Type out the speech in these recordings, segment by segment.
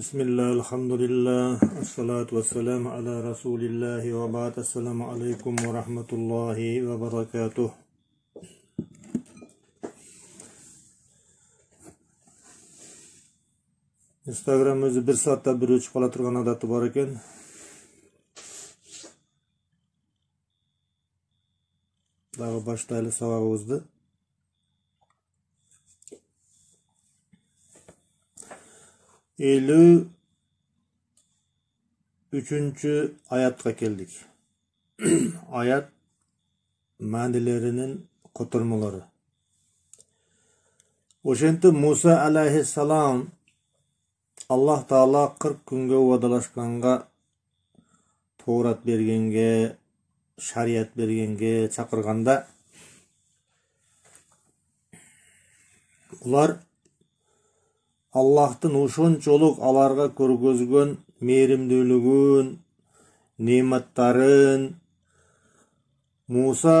بسم الله الحمد لله الصلاة والسلام على رسول الله وبعد السلام عليكم ورحمة الله وبركاته instagram o'zi bir soatda bir o'chib qola turgan odati bor ekan. Dag'i boshlaylik savobimizni елу үшінші аятқа келдік аят мәнілерінің құтырмылары ошентип муса алейхисалам аллах таала кырк күнге уадалашканга туурат бергенге шарият бергенге чакырганда булар аллахтын ушунчолук аларга көргөзгөн мээримдүүлүгүн неаматтарын муса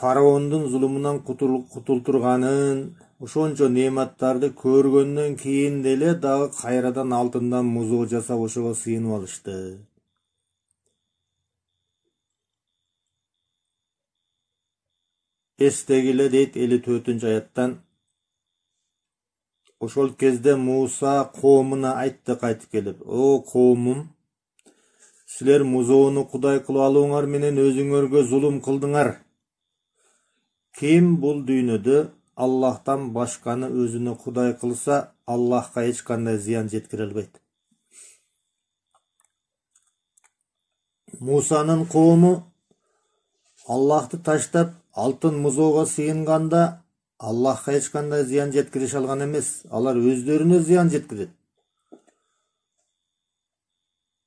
фараондун зулумунан кутултурганын ошончо неаматтарды көргөндөн кийин деле дагы кайрадан алтындан музоо жасап ошого сыйынып алышты. Эстегиле дейт элүү төртүнчү аяттан ошол кезде муса коомуна айтты кайтып келип. О коомум силер музоону кудай кылып алууңар менен өзүңөргө зулум кылдыңар. Ким бул дүйнөдө аллахтан башканы өзүнө кудай кылса аллахка эч кандай зыян жеткире албайт мусанын коому аллахты таштап алтын музоого сыйынганда аллахка эч кандай зыян алган эмес алар өздөрүнө зыян жеткирет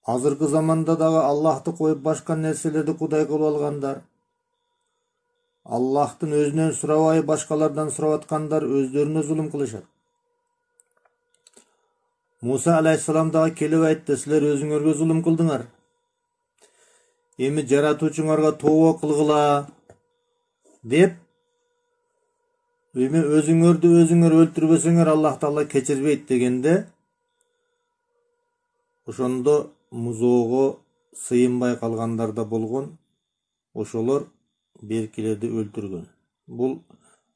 азыркы заманда дагы аллахты коюп башка нерселерди кудай кылып алгандар аллахтын өзүнөн сурабай башкалардан сурап аткандар өздөрүнө зулум кылышат муса алейхисалам дагы келип айтты силер өзүңөргө зулум кылдыңар эми жаратуучуңарга тообо кылгыла деп эми өзүңөрдү өзүңөр өлтүрбөсөңөр аллах таала кечирбейт дегенде ошондо музоого сыйынбай калгандар да болгон. Ошолор беркилерди өлтүргөн. Бул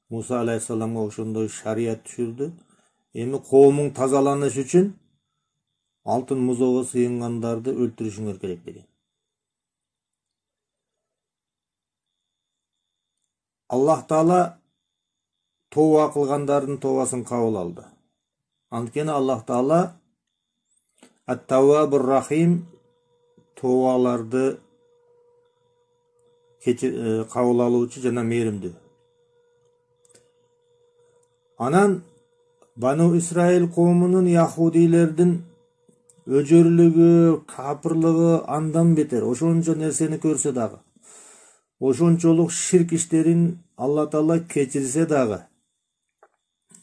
муса алейхисаламга ошондой шарият түшүрдү. Эми коомуң тазаланыш үчүн алтын музоого сыйынгандарды өлтүрүшүңөр керек деген. Аллах таала тооба кылгандардын тообасын кабыл алды. Анткени аллах таала аттауабур рахим тообаларды кабыл алуучу жана мээримдүү анан бану исраил коомунун яхудийлердин өжөрлүгү капырлыгы андан бетер. Ошончо нерсени көрсө дагы ошончолук ширк иштерин алла таала кечирсе дагы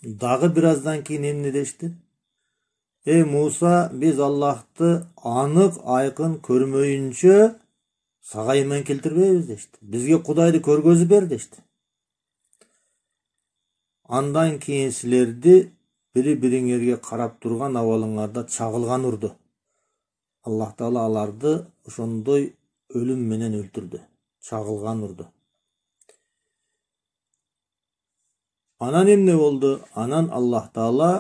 дагы бир аздан кийин эмне дешти эй муса биз аллахты анык айкын көрмөйүнчө сага ыйман келтирбейбиз дешти бизге кудайды көргөзүп бер дешти андан кийин силерди бири бириңерге карап турган абалыңарда чагылган урду аллах таала аларды ошондой өлүм менен өлтүрдү чагылган урду анан эмне болду? Анан аллах таала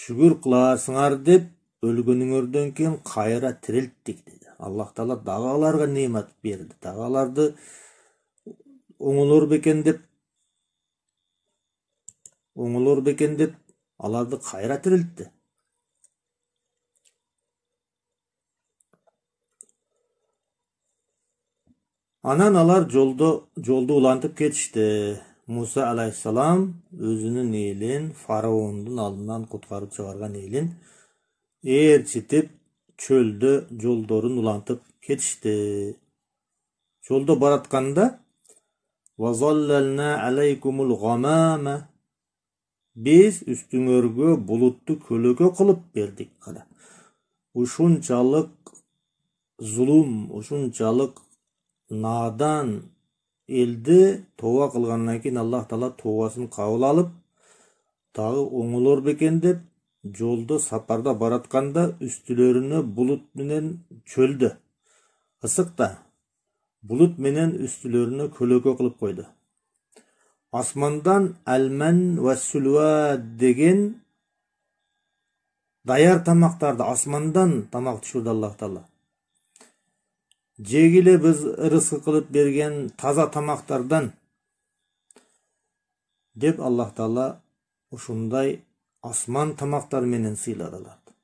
шүгүр кыласыңар деп өлгөнүңөрдөн кийин кайра тирилттик деди. Аллах таала дагы аларга неамат берди дагы аларды оңолор бекен деп оңолор бекен деп аларды кайра тирилтти. Анан алар жолдо жолду улантып кетишти. Муса алейхисалам өзүнүн элин фараондун алдынан куткарып чыгарган элин ээрчитип чөлдө жолдорун улантып кетишти жолдо баратканда биз үстүңөргө булутту көлөкө кылып бердик кара ушунчалык зулум ушунчалык наадан элди тооба кылгандан кийин аллах таала тообасын кабыл алып дагы оңолор бекен деп жолдо сапарда баратканда үстүлөрүнө булут менен чөлдө ысык да булут менен үстүлөрүнө көлөкө кылып койду асмандан әлмән сүлва деген даяр тамактарды асмандан тамак түшүрдү аллах таала жегиле біз ырысқы қылып берген таза тамақтардан деп аллах тағала ушундай асман тамақтар менен сыйлады аларды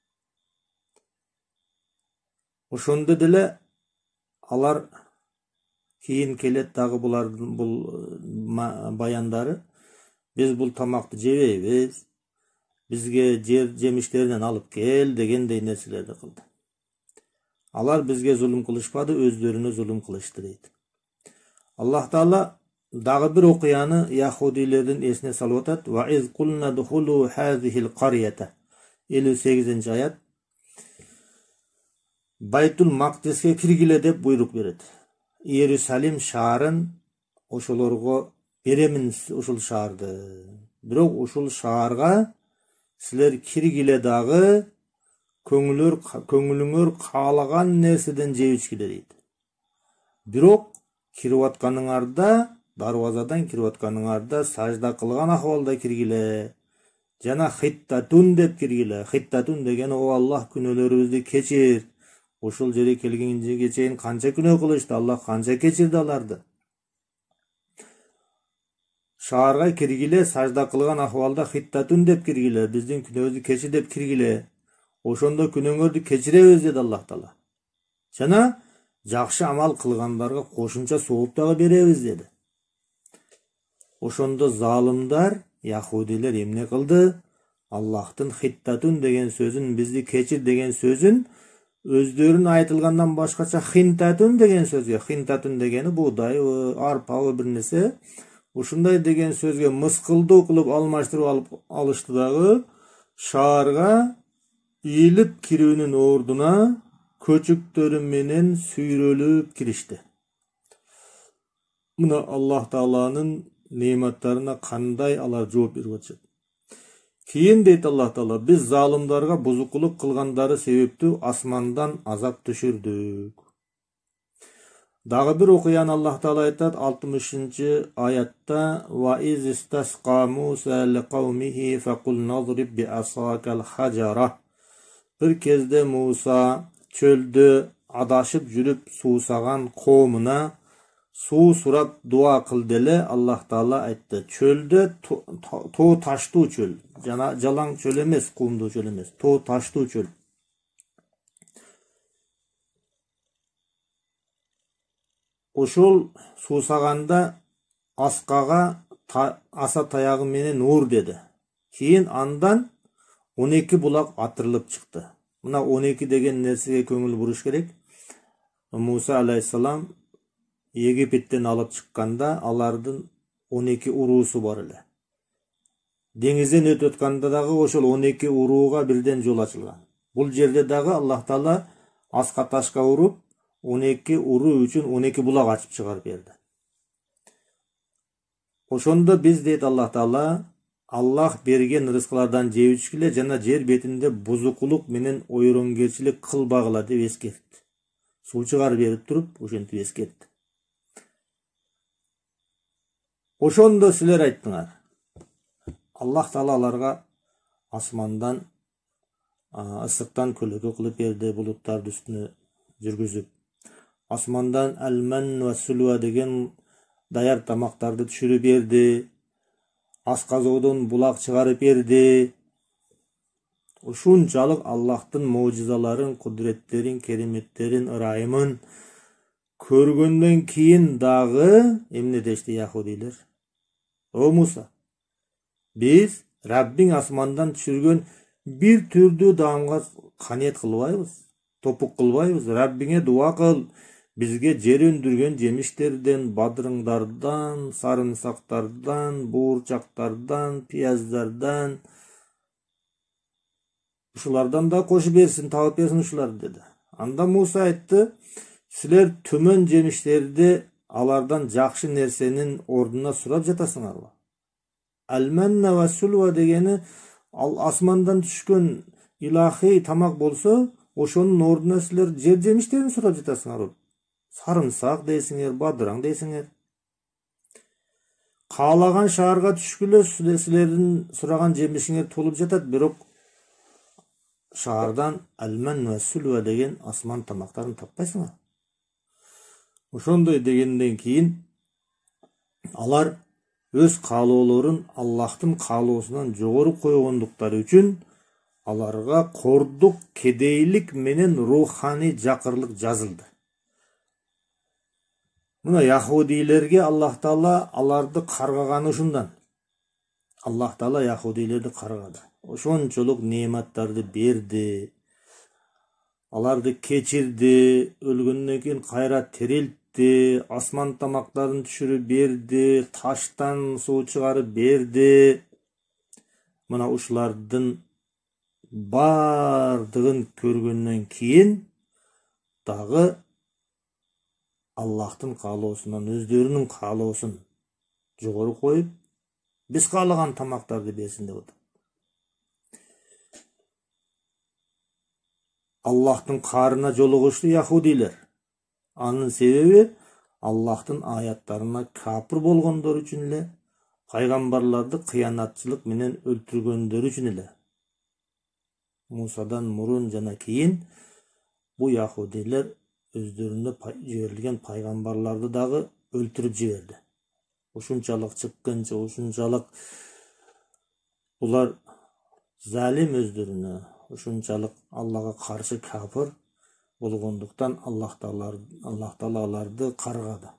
ошондо деле алар кийин келет дагы булардын бул баяндары биз бул тамакты жебейбиз бизге жер жемиштеринен алып кел дегендей нерселерди кылды алар бизге зулум кылышпады өздөрүнө зулум кылышты дейт аллах таала дагы бир окуяны яхудилердин эсине салып атат элүү сегизинчи аят. Байтул мактиске киргиле деп буйрук берет иерусалим шаарын ошолорго беремин ушул шаарды бирок ушул шаарга силер киргиле дагы көңүлүңөр каалаган нерседен жеп ичкиле дейт бирок кирип атканыңарда дарбазадан кирип атканыңарда сажда кылган акыбалда киргиле. Жана хиттатун деп киргиле. Хиттатун деген о аллах күнөөлөрүбүздү кечир ушул жерге келгенге чейин канча күнөө кылышты? Аллах канча кечирди аларды? Шаарга киргиле сажда кылган акыбалда хиттатун деп киргиле. Биздин күнөөбүздү кечир деп киргиле. Ошондо күнөөңөрдү кечиребиз деди аллах таала жана жакшы амал кылгандарга кошумча сооп дагы беребиз деди ошондо залымдар яхудилер эмне кылды аллахтын хиттатун деген сөзүн бизди кечир деген сөзүн өздөрүнө айтылгандан башкача хинтатун деген сөзгө хинтатун дегени буудайбы арпабы бир нерсе ушундай деген сөзгө мыскылдуу кылып алмаштырып алып алышты дагы шаарга ийилип кирүүнүн ордуна көчүктөрү менен сүйрөлүп киришти мына аллах тааланын неаматтарына кандай алар жооп берип атышат кийин дейт аллах таала биз залымдарга бузукулук кылгандары себептүү асмандан азап түшүрдүк дагы бир окуяны аллах таала айтат алтымышынчы аятта бір кезде муса чөлдө адашып жүрүп суусаган коомуна суу сурап дуа кыл деле аллах таала айтты. Чөлдө тоо таштуу чөл. Жалаң чөл эмес кумдуу чөл эмес тоо таштуу чөл. Ошол суусаганда аскага аса таягы менен ур деди кийин андан он эки булак атырылып чыкты мына он эки деген нерсеге көңүл буруш керек муса алейхисалам египеттен алып чыкканда алардын он эки бар эле деңизден өтүп атканда дагы ошол он эки урууга жол ачылган бул жерде дагы аллах таала аска ташка уруп он эки уруу үчүн он эки булак ачып чыгарып берди ошондо биз дейт аллах таала аллах берген рызкылардан жеп ичкиле жана жер бетинде бузукулук менен ойроңгерчилик кылбагыла деп эскертти суу чыгарып берип туруп ошентип эскертти ошондо силер айттыңар. Аллах таала аларга асмандан ысыктан көлөкө кылып берди булуттарды үстүнө жүргүзүп. Асмандан әлман ва сүлва деген даяр тамактарды түшүрүп берди. Асказоодон булак чыгарып берди. Ушунчалык аллахтын можизаларын кудуреттерин кереметтерин ырайымын көргөндөн кийин дагы эмне дешти яхудилер? О муса биз раббиң асмандан түшүргөн бир түрдүү даамга каниет кылбайбыз топук кылбайбыз раббиңе дуа кыл. Бизге жер өндүргөн жемиштерден бадырыңдардан сарымсактардан буурчактардан пияздардан. Ушулардан да кошуп берсин табып берсин ушуларды деди анда муса айтты силер төмөн жемиштерди алардан жакшы нерсенин ордуна сурап жатасыңарбы әлманна ва сулва дегени ал асмандан түшкөн илахий тамак болсо ошонун ордуна силер жер жемиштерин сурап жатасыңар сарымсак дейсиңер бадыраң дейсиңер каалаган шаарга түшкүлө силердин сураган жемишиңер толуп жатат бирок шаардан алман ва сүлва деген асман тамактарын таппайсыңар. Ошондой дегенден кийин алар өз каалоолорун аллахтын каалоосунан жогору койгондуктары үчүн аларга кордук кедейлик менен руханий жакырлык жазылды. Мына яхудийлерге аллах таала аларды каргаганы ушундан аллах таала яхудийлерди каргады ошончолук неаматтарды берди аларды кечирди өлгөндөн кийин кайра тирилтти асман тамактарын түшүрүп берди таштан суу чыгарып берди мына ушулардын баардыгын көргөндөн кийин дагы аллахтын каалоосунан өздөрүнүн каалоосун жогору коюп биз каалаган тамактарды берсин деп атат аллахтын каарына жолугушту яхудилер анын себеби аллахтын аяттарына капыр болгондору үчүн эле пайгамбарларды кыянатчылык менен өлтүргөндөрү үчүн эле мусадан мурун жана кийин бул яхудилер өздөрүнө жиберилген пайгамбарларды дагы өлтүрүп жиберди ушунчалык чыккынчы ушунчалык булар залим өздөрүнө ушунчалык аллага каршы капыр болгондуктан аллах таала аларды каргады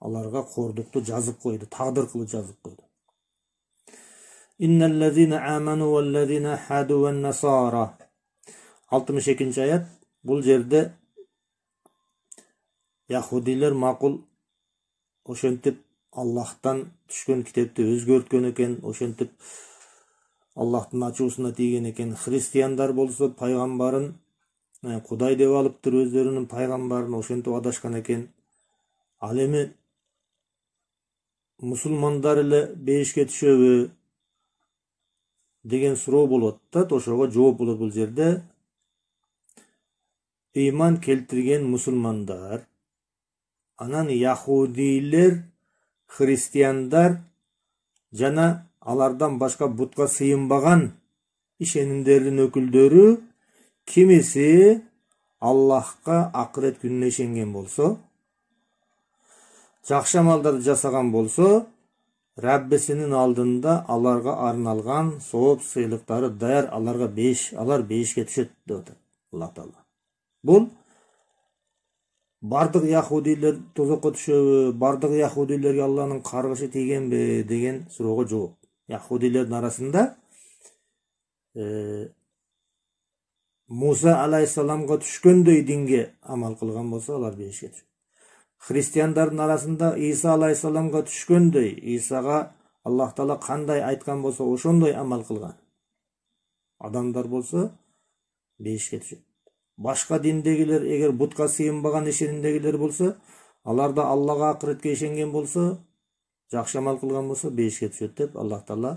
аларга кордукту жазып койду тагдыр кылып жазып койду алтымыш экинчи аят бул жерде яхудилер макул ошентип аллахтан түшкөн китепти өзгөрткөн экен ошентип аллахтын ачуусуна тийген экен. Христиандар болсо пайгамбарын кудай деп алыптыр өздөрүнүн пайгамбарын ошентип адашкан экен. Ал эми мусулмандар эле бейишке түшөбү деген суроо болот да ошого жооп болот бул жерде. Ыйман келтирген мусулмандар анан яхудийлер христиандар жана алардан башка бутка сыйынбаган ишенимдердин өкүлдөрү кимиси аллахка акырет күнүнө ишенген болсо жакшы амалдарды жасаган болсо раббисинин алдында аларга арналган сооп сыйлыктары даяр аларга беш алар бейишке түшөт деп атат алла таала. Бул бардык яхудилер тозокко түшөбү бардык яхудилерге алланын каргышы тийгенби деген суроого жооп. Яхудилердин арасында муса алейхисаламга түшкөндөй динге амал кылган болсо алар бейишке түшөт христиандардын арасында иса алейхисаламга түшкөндөй исага аллах таала кандай айткан болсо ошондой амал кылган адамдар болсо бейишке түшөт. Башка диндегилер эгер бутка сыйынбаган ишенимдегилер болсо алар да аллага акыретке ишенген болсо жакшы амал кылган болсо бейишке түшөт деп аллах таала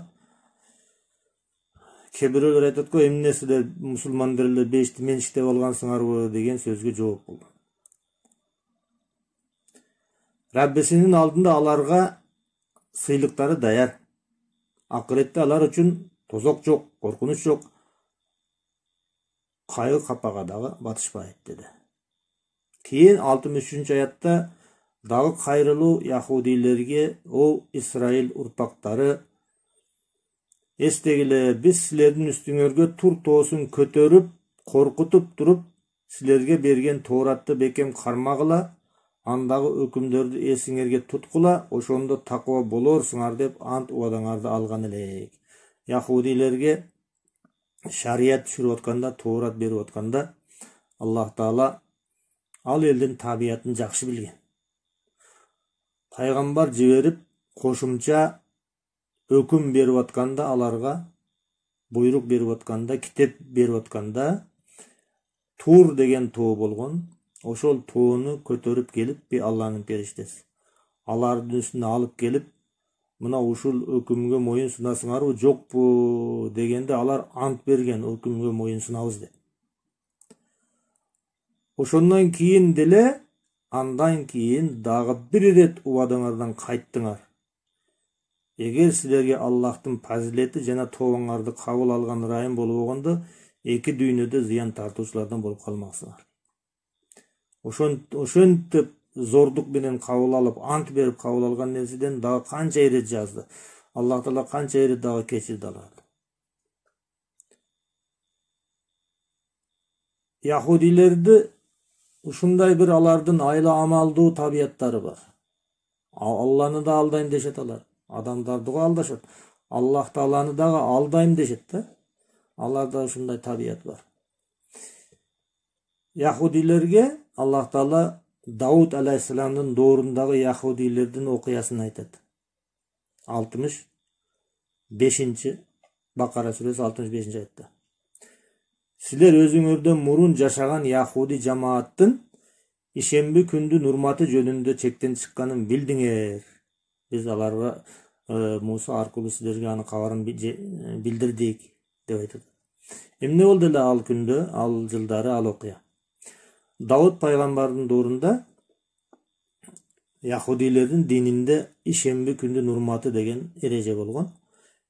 кээ бирөөлөр айтат го эмне силер мусулмандар эле бейишти менчиктеп алгансыңарбы деген сөзгө жооп болду раббисинин алдында аларга сыйлыктары даяр акыретте алар үчүн тозок жок коркунуч жок кайгы капага дагы батышпайт деди кийин алтымыш үчүнчү аятта дагы кайрылуу яхудилерге о исраил урпактары эстегиле биз силердин үстүңөргө тур тоосун көтөрүп коркутуп туруп силерге берген тооратты бекем кармагыла андагы өкүмдөрдү эсиңерге туткула ошондо такыба болорсуңар деп ант убадаңарды алган элек. Яхудилерге атканда тоорат берип атканда аллах таала ал элдин табиятын жакшы билген. Пайгамбар жиберип кошумча өкүм берип атканда аларга буйрук берип атканда китеп берип атканда тур деген тоо болгон ошол тоону көтөрүп келиппи алланын периштеси. Алардын үстүнө алып келип мына ушул өкүмгө моюн сунасыңарбы жокпу дегенде алар ант берген өкүмгө моюн сунабыз деп. Ошондон кийин деле андан кийин дагы бир ирет убадаңардан кайттыңар. Эгер силерге аллахтын пазилети жана тобоңарды кабыл алган ырайым болбогондо эки дүйнөдө зыян тартуучулардан болуп калмаксыңар ошентип зордук менен кабыл алып ант берип кабыл алган нерседен дагы канча ирет жазды аллах таала канча ирет дагы кечирди аларды яхудилерди ушундай бир алардын айла амалдуу табияттары бар алланы да алдайм дешет алар адамдарды го алдашат аллах тааланы дагы алдайм дешет да аларда ушундай табият бар яхудилерге аллах таала дауд алейхисаламдын доорундагы яхудилердин окуясын айтат алтымыш бешинчи бакара сүрөсү алтымыш бешинчи аятта силер өзүңөрдөн мурун жашаган яхуди жамааттын ишемби күндүн урматы жөнүндө чектен чыкканын билдиңер биз аларга муса аркылуу силерге анын кабарын билдирдик деп айтат эмне болду эле ал күндө ал жылдары ал окуя дауд пайгамбардын доорунда яхудилердин дининде ишемби күндүн урматы деген эреже болгон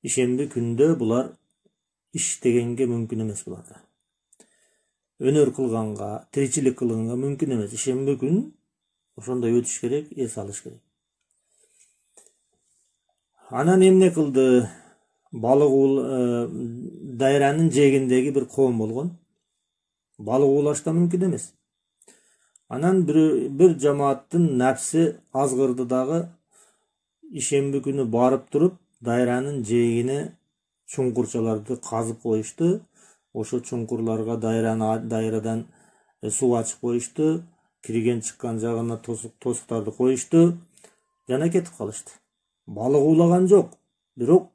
ишемби күндө булар иштегенге мүмкүн эмес буларда өнөр кылганга тиричилик кылганга мүмкүн эмес ишемби күн ошондой өтүш керек эс алыш керек анан эмне кылды балык э, дайранын жээгиндеги бир коом болгон балык уулаш да мүмкүн эмес анан бир жамааттын напси азгырды дагы ишемби күнү барып туруп дайранын жээгине чуңкурчаларды казып коюшту ошо чуңкурларга дайрадан суу ачып коюшту кирген чыккан жагына тосуктарды коюшту жана кетип калышты. Балык уулаган жок. Бирок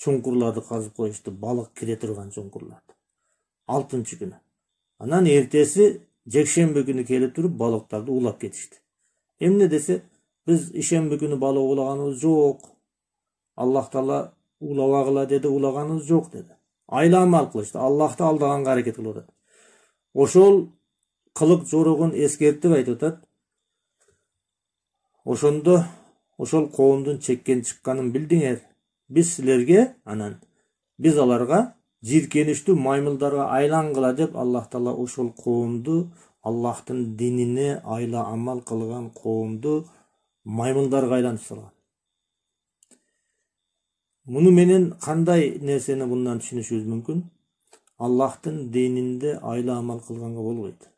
чуңкурларды казып коюшту балык кире турган чуңкурларды алтынчы күнү анан эртеси жекшемби күнү келип туруп балыктарды уулап кетишти эмне десе биз ишемби күнү балык уулаганыбыз жок аллах таала уулабагыла деди уулаганыбыз жок деди айла амал кылышты аллахты алдаганга аракет кылып атат ошол кылык жорогун эскертип айтып атат ошондо ошол коомдун чеккен чыкканын билдиңер биз силерге анан биз аларга жийиркеничтүү маймылдарга айлангыла деп аллах таала ошол коомду аллахтын динине айла амал кылган коомду маймылдарга айлантып салган муну менен кандай нерсени мындан түшүнүшүбүз мүмкүн аллахтын дининде айла амал кылганга болбойт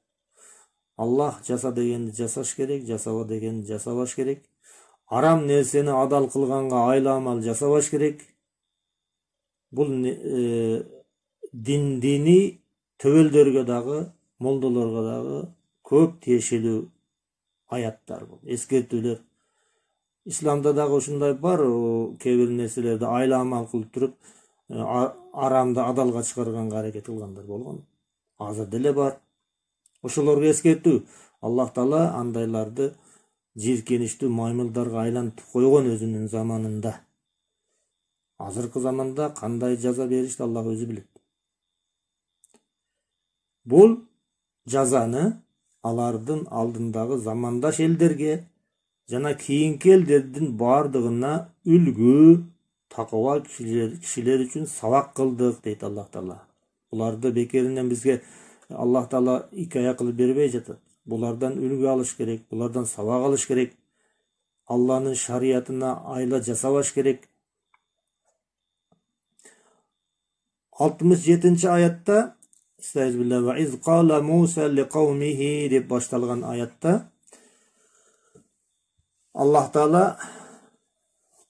аллах жаса дегенди жасаш керек жасаба дегенди жасабаш керек арам нерсени адал кылганга айла амал жасабаш керек бул э, дин диний төбөлдөргө дагы молдолорго дагы көп тиешелүү аяттар бул эскертүүлөр исламда дагы ушундай бар кээ бир нерселерди айла амал кылып туруп арамды адалга чыгарганга аракет кылгандар болгон азыр деле бар. Ошолорго эскертүү аллах таала андайларды жийиркеничтүү маймылдарга айлантып койгон өзүнүн заманында. Азыркы заманда кандай жаза беришти аллах өзү билет. Бул жазаны алардын алдындагы замандаш элдерге жана кийинки элдердин баардыгына үлгү такыба кишилер үчүн сабак кылдык дейт аллах таала. Буларды бекеринен бизге аллах таала икая кылып бербей жатат. Булардан үлгү алыш керек булардан сабак алыш керек. Алланын шариятына айла жасабаш керек. Алтымыш жетинчи аятта деп башталган аятта аллах таала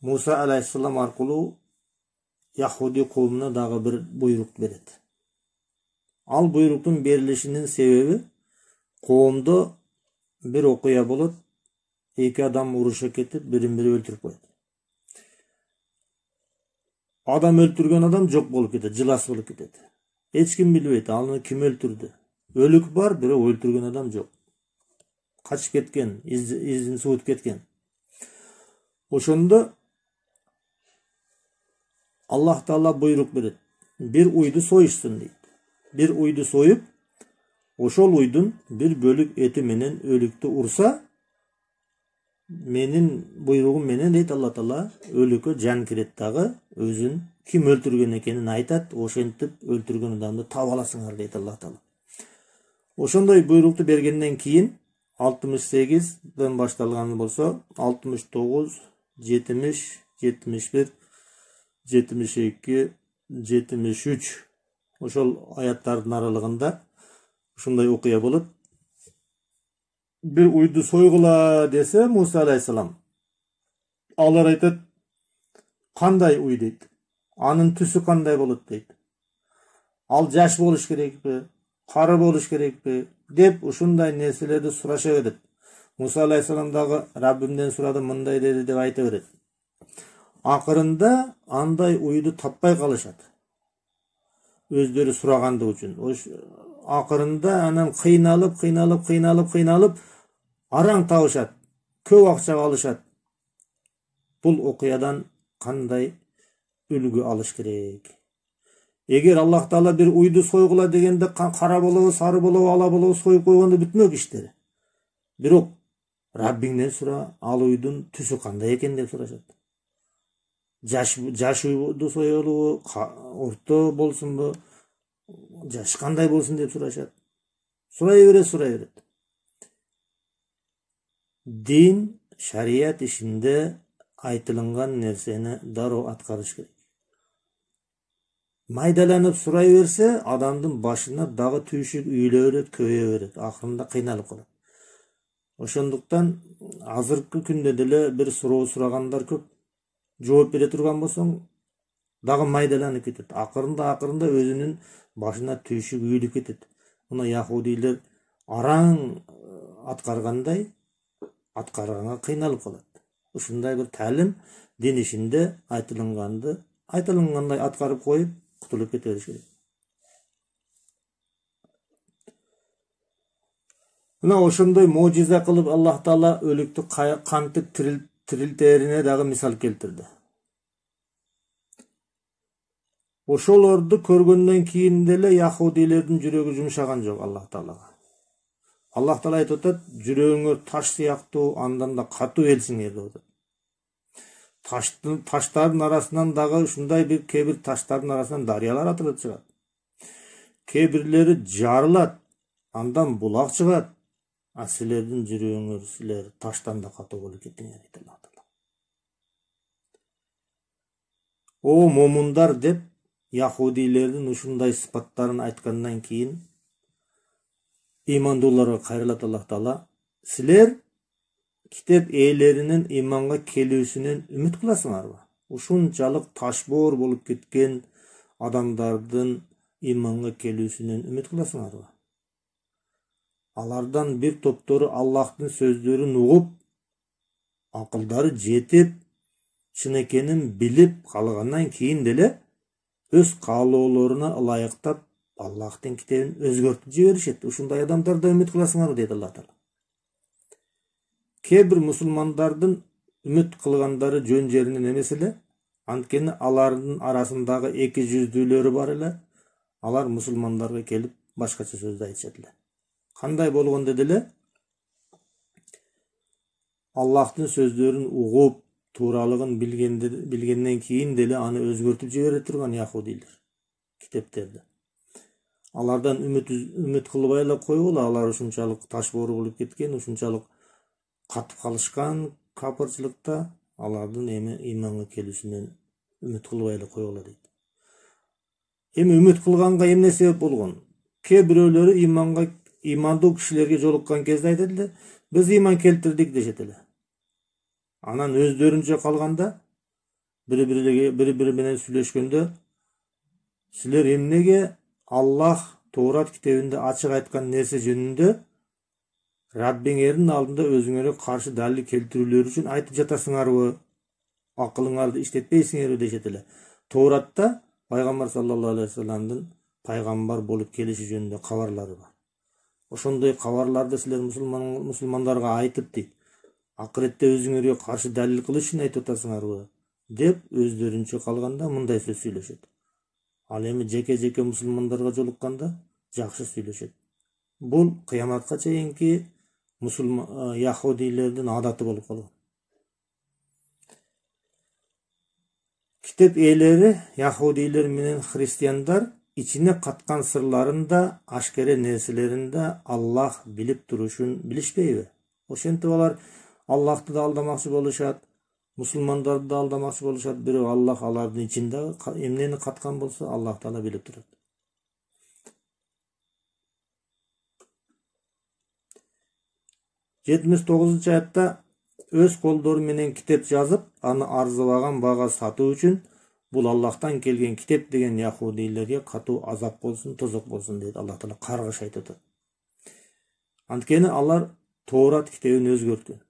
муса алейхисалам аркылуу яхуди коомуна дагы бир буйрук берет ал буйруктун берилишинин себеби коомдо бир окуя болот эки адам уруша кетип бирин бири өлтүрүп коет адам өлтүргөн адам жок болуп кетет жылас болуп кетет эч ким билбейт аны ким өлтүрдү өлүк бар бирок өлтүргөн адам жок качып кеткен изин суутуп кеткен ошондо аллах таала буйрук берет бир уйду союшсун дейт бир уйду союп ошол уйдун бир бөлүк эти менен өлүктү урса менин буйругум менен дейт алла таала өлүккө жан кирет дагы өзүн ким өлтүргөн экенин айтат ошентип өлтүргөн адамды таап аласыңар дейт алла таала ошондой буйрукту бергенден кийин алтымыш сегизден башталган болсо алтымыш тогуз жетимиш жетимиш бир жетимиш эки жетимиш үч ошол аяттардын аралыгында ушундай окуя болот бир уйду сойгула десе муса алейхисалам алар айтат кандай уй дейт анын түсү кандай болот дейт ал жаш болуш керекпи кары болуш керекпи деп ушундай нерселерди сураша берет муса алейхисалам дагы сурадым мындай деди деп айта берет акырында андай уйду таппай калышат өздөрү сурагандыгы үчүн акырында анан кыйналып кыйналып кыйналып кыйналып араң табышат көп акчага алышат бул окуядан кандай үлгү алыш керек эгер аллах таала бир уйду сойгула дегенде кара болобу сары болобу ала болобу союп койгондо бүтмөк иштери бирок раббиңден сура ал уйдун түсү кандай экен деп сурашат жаш жаш уйду соелубу орто болсунбу жаш кандай болсун деп сурашат сурай берет сурай берет дин шарият ишинде айтылынган нерсени дароо аткарыш керек. Майдаланып сурай берсе адамдын башына дагы түйшүк үйүлө берет көбөйө берет акырында кыйналып калат ошондуктан азыркы күндө деле бир суроо сурагандар көп. Жооп бере турган болсоң дагы майдаланып кетет. Акырында акырында өзүнүн башына түйшүк үйүлүп кетет. Мына яхудийлер араң аткаргандай аткарганга кыйналып калат. Ушундай бир таалим дин ишинде айтылынганды айтылынгандай аткарып коюп кутулуп кете бериш керек. Мына ошондой можиза кылып аллах таала өлүктү кантип тирилтерине дагы мисал келтирди ошолорду көргөндөн кийин деле яхудилердин жүрөгү жумшаган жок аллах таалага. Аллах таала айтып атат жүрөгүңөр таш сыяктуу андан да катуу элсиңер деп атат таштардын арасынан дагы ушундай бир кээ бир таштардын арасынан дарыялар атылып чыгат кээ бирлери жарылат андан булак чыгат а силердин жүрөгүңөр силер таштан да катуу болуп таала о момундар деп яхудилердин ушундай сыпаттарын айткандан кийин ыймандууларга кайрылат аллах таала силер китеп ээлеринин ыйманга келүүсүнөн үмүт кыласыңарбы? Ушунчалык ташбоор болуп кеткен адамдардын ыйманга келүүсүнөн үмүт кыласыңарбы? Алардан бир топтору аллахтын сөздөрүн угуп акылдары жетип чын экенин билип калгандан кийин деле өз каалоолоруна ылайыктап аллахтын китебин өзгөртүп жиберишет ушундай адамдардан үмүт кыласыңарбы дейт алла таала. Кээ бир мусулмандардын үмүт кылгандары жөн жеринен эмес эле анткени алардын арасындагы эки жүздүүлөрү бар эле алар мусулмандарга келип башкача сөздү айтышат эле. Кандай болгондо деле аллахтын сөздөрүн угуп тууралыгын билгенден кийин деле аны өзгөртүп жибере турган яхудилер китептерди алардан үмүт үмүт кылбай эле койгула. Алар ушунчалык ташбоор болуп кеткен ушунчалык катып калышкан капырчылыкта алардын эми ыйманга келүүсүнөн үмүт кылбай эле койгула дейт. Эми үмүт кылганга эмне себеп болгон? Кээ бирөөлөрү ыйманга ыймандуу кишилерге жолуккан кезде айтат эле биз ыйман келтирдик дешет эле. Анан өздөрүнчө калганда бири бири бири бири менен сүйлөшкөндө силер эмнеге аллах туурат китебинде ачык айткан нерсе жөнүндө раббиңердин алдында өзүңөргө каршы далил келтирүүлөр үчүн айтып жатасыңарбы акылыңарды иштетпейсиңерби дешет эле. Тууратта пайгамбар саллаллаху алейхи вассаламдын пайгамбар болуп келиши жөнүндө кабарлары бар. Ошондой кабарларды силер мусулмандарга айтып дейт. Акыретте өзүңөргө каршы далил кылыш үчүн айтып атасыңарбы деп өздерінше қалғанда мындай сөз сөйлешеді ал эми жеке жеке мұсылмандарға жолыққанда жақсы сөйлешеді бұл қияматқа чейинки мұсылман яхудилердің адаты болып қалған китеп ээлери яхудилер менен христиандар ичине каткан сырларын да ашкере нерселерин да аллах билип турушун билишпейби. Ошентип алар аллахты да алдамакчы болушат мусулмандарды да алдамакчы болушат бирок аллах алардын ичинде эмнени каткан болсо аллах таала билип турат жетимиш тогузунчу аятта өз колдору менен китеп жазып аны арзыбаган баага сатуу үчүн бул аллахтан келген китеп деген яхудийлерге катуу азап болсун тозок болсун дейт аллах таала каргыш айтып атат анткени алар тоорат китебин өзгөрткөн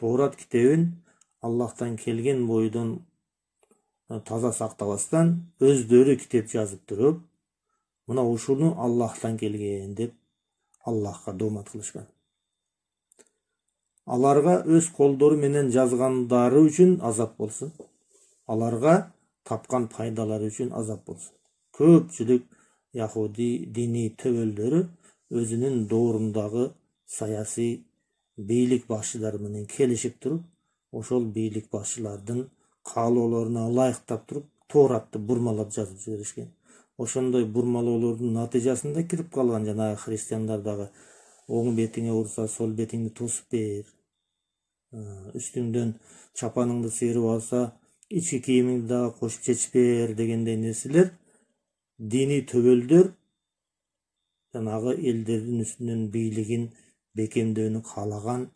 тоорат китебин аллахтан келген бойдон таза сактабастан өздөрү китеп жазып туруп мына ушуну аллахтан келген деп аллахка доомат кылышкан аларга өз колдору менен жазгандары үчүн азап болсун аларга тапкан пайдалары үчүн азап болсун көпчүлүк яхуди диний төбөлдөрү өзүнүн доорундагы саясий бийлик башчылары менен келишип туруп ошол бийлик башчылардын каалоолоруна ылайыктап туруп тооратты бурмалап жазып жиберишкен. Ошондой бурмалоолордун натыйжасында кирип калган жанагы христиандар дагы оң бетиңе урса сол бетиңди тосуп бер. Үстүңдөн чапаныңды сыйрып алса ички кийимиңди дагы кошуп чечип бер дегендей нерселер диний төбөлдөр жанагы элдердин үстүнөн бийлигин бекемдөөнү каалаган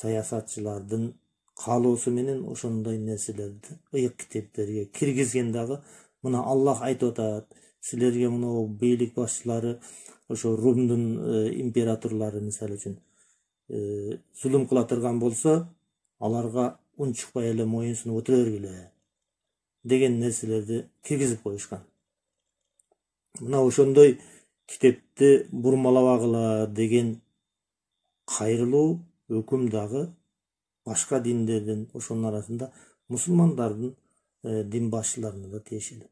саясатчылардын каалоосу менен ошондой нерселерди ыйык китептерге киргизген дагы мына аллах айтып атат силерге мынау бийлик башчылары ошо румдун императорлору мисалы үчүн зулум кыла турган болсо аларга унчукпай эле моюн сунуп отура бергиле деген нерселерди киргизип коюшкан мына ошондой китепти бурмалабагыла деген кайрылуу өкүм дагы башка диндердин ошонун арасында мусулмандардын дин башчыларына да тиешелүү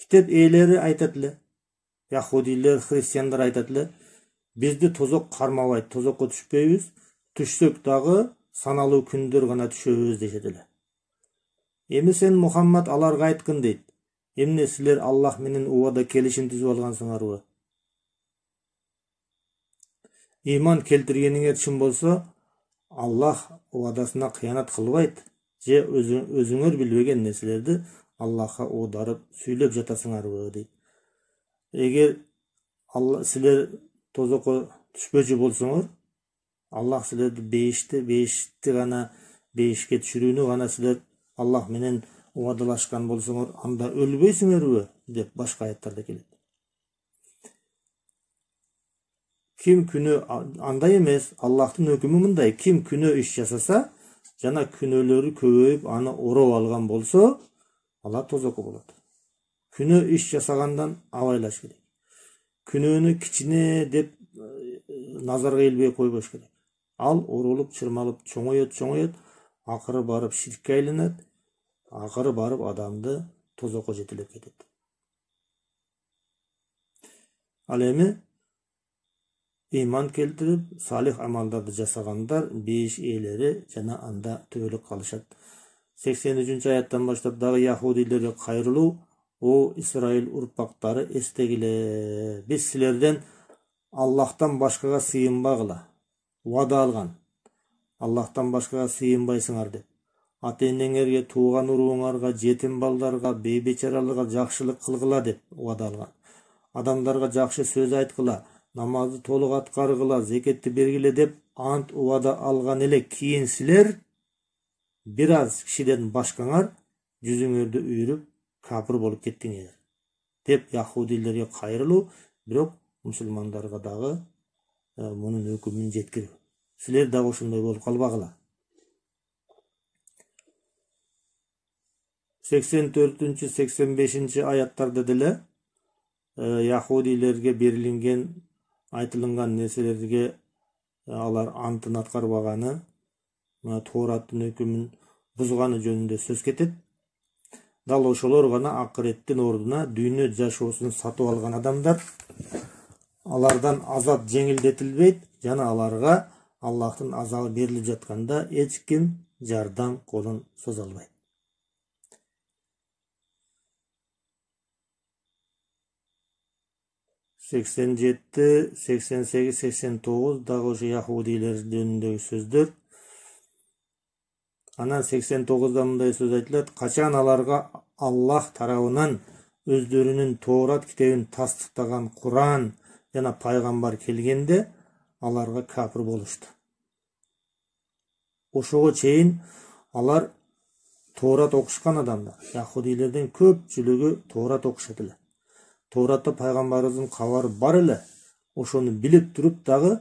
китеп ээлери айтат эле яхудилер христиандар айтат эле бизди тозок кармабайт тозокко түшпөйбүз түшсөк дагы саналуу күндөр гана түшөбүз дешет эле эми сен мухаммад аларга айткын дейт эмне силер аллах менен убада келишим түзүп алгансыңарбы ыйман келтиргениңер чын болсо аллах убадасына кыянат кылбайт же өзүңөр билбеген нерселерди аллахка оодарып сүйлөп жатасыңарбы дейт эгер силер тозокко түшпөчү болсоңор аллах силерди бейишти бейишти гана бейишке түшүрүүнү гана силер аллах менен убадалашкан болсоңор анда өлбөйсүңөрбү деп башка аяттарда келет ким күнөө андай эмес аллахтын өкүмү мындай ким күнөө иш жасаса жана күнөөлөрү көбөйүп аны ороп алган болсо алар тозокко болот күнөө иш жасагандан абайлаш керек күнөөнү кичине деп назарга илбей койбош керек ал урулуп чырмалып чоңоет чоңоет акыры барып ширкке айланат акыры барып адамды тозокко жетелеп кетет ал эми ыйман келтирип салих амалдарды жасагандар бейиш ээлери жана анда түбөлүк калышат сексен үчүнчү аяттан баштап дагы яхудилерге кайрылуу о исраил урпактары эстегиле биз силерден аллахтан башкага сыйынбагыла убада алган аллахтан башкага сыйынбайсыңар деп ата энеңерге тууган урууңарга жетим балдарга бейбечараларга жакшылык кылгыла деп убада алган адамдарга жакшы сөз айткыла намазды толук аткаргыла зекетти бергиле деп ант убада алган эле кийин силер бир аз кишиден башкаңар жүзүңөрдү үйрүп капыр болуп кеттиңер деп яхудилерге кайрылуу бирок мусулмандарга дагы мунун өкүмүн жеткирүү силер дагы ошондой болуп калбагыла сексен төртүнчү сексен бешинчи аяттарда деле яхудилерге берилинген айтылынган нерселерге алар антын аткарбаганы тоораттын өкүмүн бузганы сөз кетет дал ошолор гана акыреттин ордуна дүйнө жашоосун сатып алган адамдар алардан азап жеңилдетилбейт жана аларга аллахтын азабы берилип жатканда эч ким жардам колун созо албайт сексен жети сексен сегиз сексен яхудийлер жөнүндөгү сөздөр анан сексен тогузда мындай сөз айтылат качан аларга аллах тарабынан өздөрүнүн тоорат китебин тастыктаган куран жана пайгамбар келгенде аларга капыр болушту ошого чейин алар тоорат окушкан адамдар яхудийлердин көпчүлүгү тоорат окушат эле тооратта пайгамбарыбыздын кабары бар эле ошону билип туруп дагы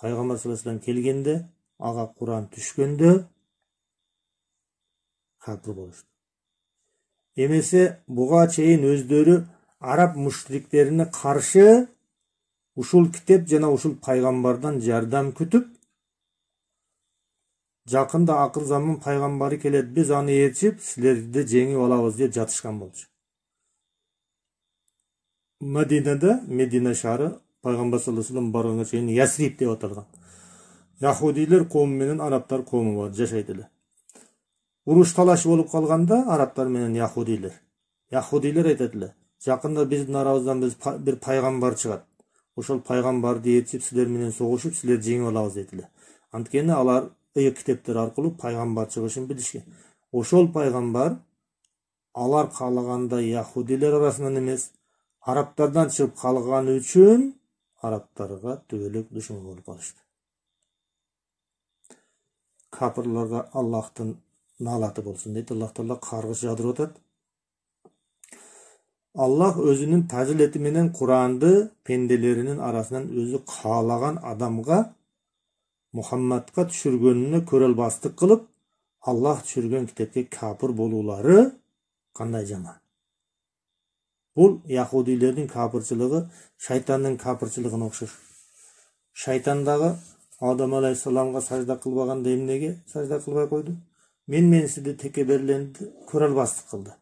пайгамбар саллаллаху келгенде ага куран түшкөндө капыр болушту эмесе буга чейин өздөрү араб мушриктерине каршы ушул китеп жана ушул пайгамбардан жардам күтүп жакында акыр заман пайгамбары келет биз аны ээрчип силерди жеңип алабыз деп жатышкан болчу Мәдинада, Медина шары пайгамбар саллаллаху алейхи барганга чейин Ясрип деп аталган. Яхудилер коому менен арабтар бар, жашайт эле. Уруш талаш болуп калганда арабтар менен яхудилер. Яхудилер айтат эле, жакында биздин арабыздан биз бир пайгамбар чыгат. Ошол пайгамбарды ээрчип силер менен согушуп, силер жеңип алабыз дейт эле. Анткени алар ыйык китептер аркылуу пайгамбар чыгышын билишкен. Ошол пайгамбар алар каалагандай яхудилер арасынан эмес, арабтардан чыгып калганы үчүн арабтарга түбөлүк душман болуп калышты. Капырларга аллахтын наалаты болсун дейт. Аллах таала каргыш жаудыруп атат. Аллах өзүнүн фазилети менен куранды пенделеринин арасынан өзү каалаган адамга мухаммадка түшүргөнүнө көрөлбастык кылып аллах түшүргөн китепке капыр болуулары кандай жаман? Бул яхудилердин капырчылыгы шайтандын капырчылыгына окшош шайтан дагы адам алейхисаламга сажда кылбаганда эмнеге сажда кылбай койду мен текеберленди көрө албастык кылды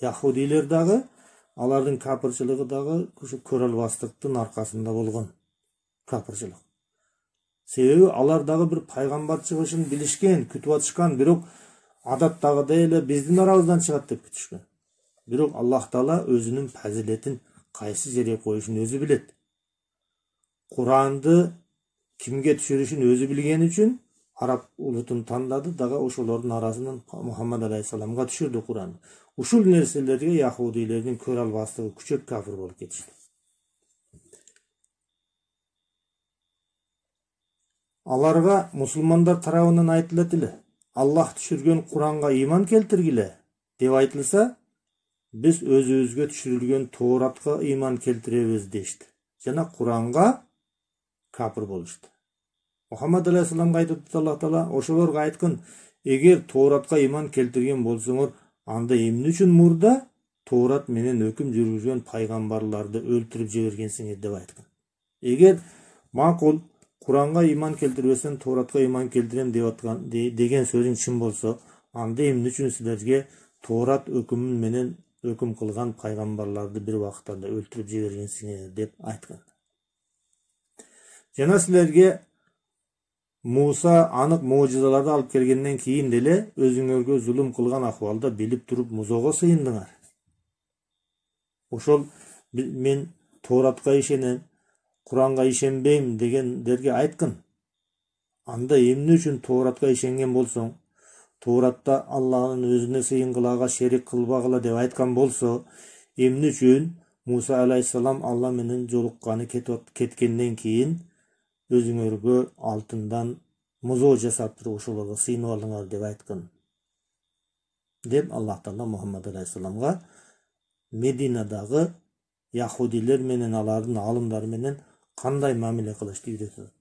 яхудилер капырчылыгы дагы ушу көрө албастыктын аркасында болгон капырчылык себеби алар дагы бир пайгамбар чыгышын билишкен күтүп атышкан бирок адаттагыдай эле биздин арабыздан чыгат деп күтүшкөн бирок аллах таала өзүнүн фазилетин кайсы жерге коюшун өзү билет. Куранды кимге түшүрүшүн өзү билгени үчүн араб улутун тандады дагы ошолордун арасынан мухаммад алейхисаламга түшүрдү куранды. Ушул нерселерге яхудийлердин көрө албастыгы күчөп кафир болуп кетишти. Аларга мусулмандар тарабынан айтылат эле аллах түшүргөн куранга ыйман келтиргиле деп айтылса біз өзүбүзгө түшүрүлгөн тооратка ыйман келтиребиз дешти жана куранга капыр болушту мухаммад алейхисаламга айтып атат аллах таала ошолорго айткын эгер тооратка ыйман келтирген болсоңор анда эмне үчүн мурда тоорат менен өкүм жүргүзгөн пайгамбарларды өлтүрүп жибергенсиңер деп айткан эгер макул куранга ыйман келтирбестен тооратка ыйман келтирем деп аткан деген сөзүң чын болсо анда эмне үчүн силерге тоорат өкүмү менен өкүм кылган пайгамбарларды бир убакыттарда өлтүрүп жибергенсиңер деп айткан жана силерге муса анык можизаларды алып келгенден кийин деле өзүңөргө зулум кылган акыбалда билип туруп музоого сыйындыңар. Ошол мен тооратка ишенем куранга ишенбейм дегендерге айткын. Анда эмне үчүн тооратка ишенген болсоң тууратта алланын өзүнө сыйынгыла шерик кылбагыла деп айткан болсо эмне үчүн? Муса алейхисалам алла менен жолукканы кеткенден кийин өзүңөргө алтындан музоо жасап туруп ошолорго сыйынып алыңар деп айткан деп аллах таала мухаммад алейхисаламга мединадагы яхудилер менен алардын алымдары менен кандай мамиле кылышты үйрөтүп